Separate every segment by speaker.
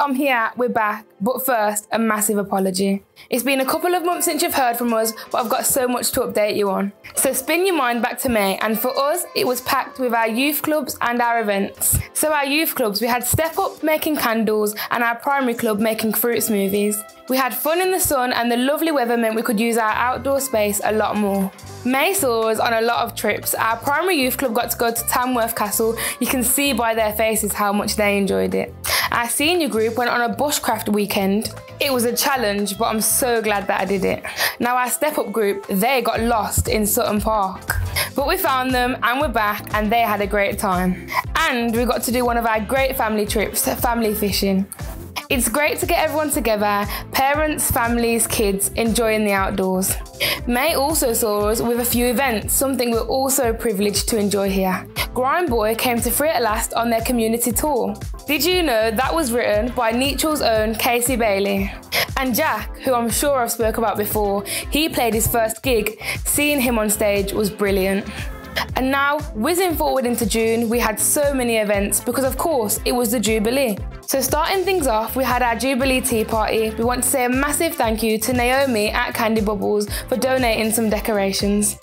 Speaker 1: I'm here, we're back. But first, a massive apology. It's been a couple of months since you've heard from us, but I've got so much to update you on. So spin your mind back to May, and for us, it was packed with our youth clubs and our events. So our youth clubs, we had Step Up making candles, and our primary club making fruit smoothies. We had fun in the sun, and the lovely weather meant we could use our outdoor space a lot more. May saw us on a lot of trips. Our primary youth club got to go to Tamworth Castle. You can see by their faces how much they enjoyed it. Our senior group went on a bushcraft weekend. It was a challenge, but I'm so glad that I did it. Now our step up group, they got lost in Sutton Park. But we found them and we're back and they had a great time. And we got to do one of our great family trips, family fishing. It's great to get everyone together, parents, families, kids, enjoying the outdoors. May also saw us with a few events, something we're also privileged to enjoy here. Grimeboy came to Free at Last on their community tour. Did you know that was written by Nechells' own Casey Bailey? And Jack, who I'm sure I've spoke about before, he played his first gig. Seeing him on stage was brilliant. And now, whizzing forward into June, we had so many events because, of course, it was the Jubilee. So, starting things off, we had our Jubilee Tea Party. We want to say a massive thank you to Naomi at Candy Bubbles for donating some decorations.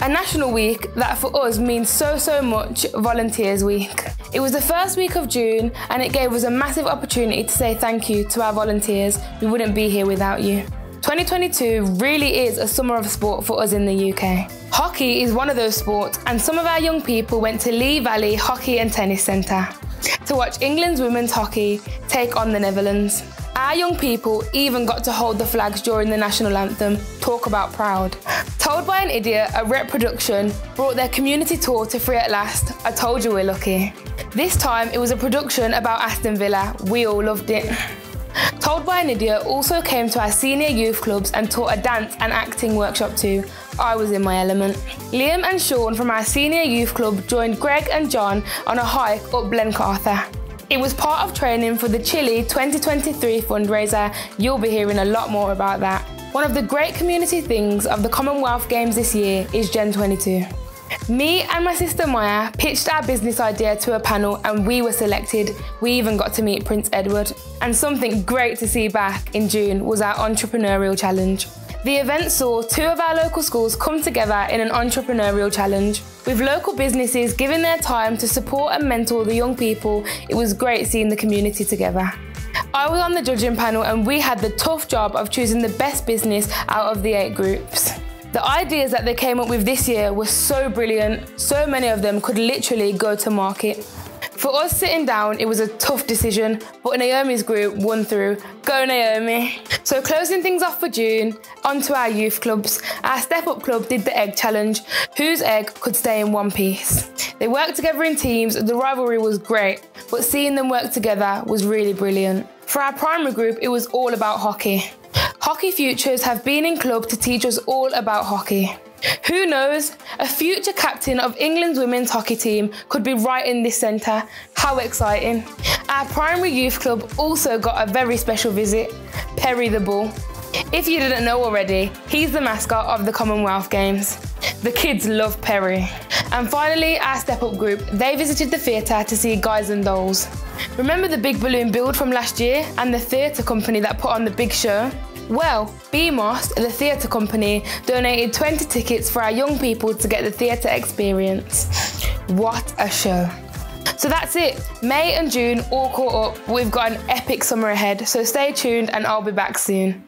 Speaker 1: A national week that for us means so, so much Volunteers Week. It was the first week of June and it gave us a massive opportunity to say thank you to our volunteers. We wouldn't be here without you. 2022 really is a summer of sport for us in the UK. Hockey is one of those sports, and some of our young people went to Lee Valley Hockey and Tennis Centre to watch England's women's hockey take on the Netherlands. Our young people even got to hold the flags during the national anthem. Talk about proud. Told by an idiot, a rep production brought their community tour to Free at Last. I told you we're lucky. This time it was a production about Aston Villa. We all loved it. Told by an Idiot also came to our senior youth clubs and taught a dance and acting workshop too. I was in my element. Liam and Sean from our senior youth club joined Greg and John on a hike up Blencathra. It was part of training for the Chile 2023 fundraiser. You'll be hearing a lot more about that. One of the great community things of the Commonwealth Games this year is Gen 22. Me and my sister Maya pitched our business idea to a panel and we were selected. We even got to meet Prince Edward. And something great to see back in June was our entrepreneurial challenge. The event saw two of our local schools come together in an entrepreneurial challenge. With local businesses giving their time to support and mentor the young people, it was great seeing the community together. I was on the judging panel and we had the tough job of choosing the best business out of the eight groups. The ideas that they came up with this year were so brilliant, so many of them could literally go to market. For us sitting down, it was a tough decision, but Naomi's group won through. Go Naomi! So closing things off for June, onto our youth clubs. Our Step Up Club did the egg challenge, whose egg could stay in one piece. They worked together in teams, the rivalry was great, but seeing them work together was really brilliant. For our primary group, it was all about hockey. Hockey Futures have been in club to teach us all about hockey. Who knows? A future captain of England's women's hockey team could be right in this centre. How exciting. Our primary youth club also got a very special visit Perry the Bull. If you didn't know already, he's the mascot of the Commonwealth Games. The kids love Perry. And finally, our Step Up group, they visited the theatre to see Guys and Dolls. Remember the big balloon build from last year and the theatre company that put on the big show? Well, BMOS, the theatre company, donated 20 tickets for our young people to get the theatre experience. What a show. So that's it. May and June all caught up. We've got an epic summer ahead, so stay tuned and I'll be back soon.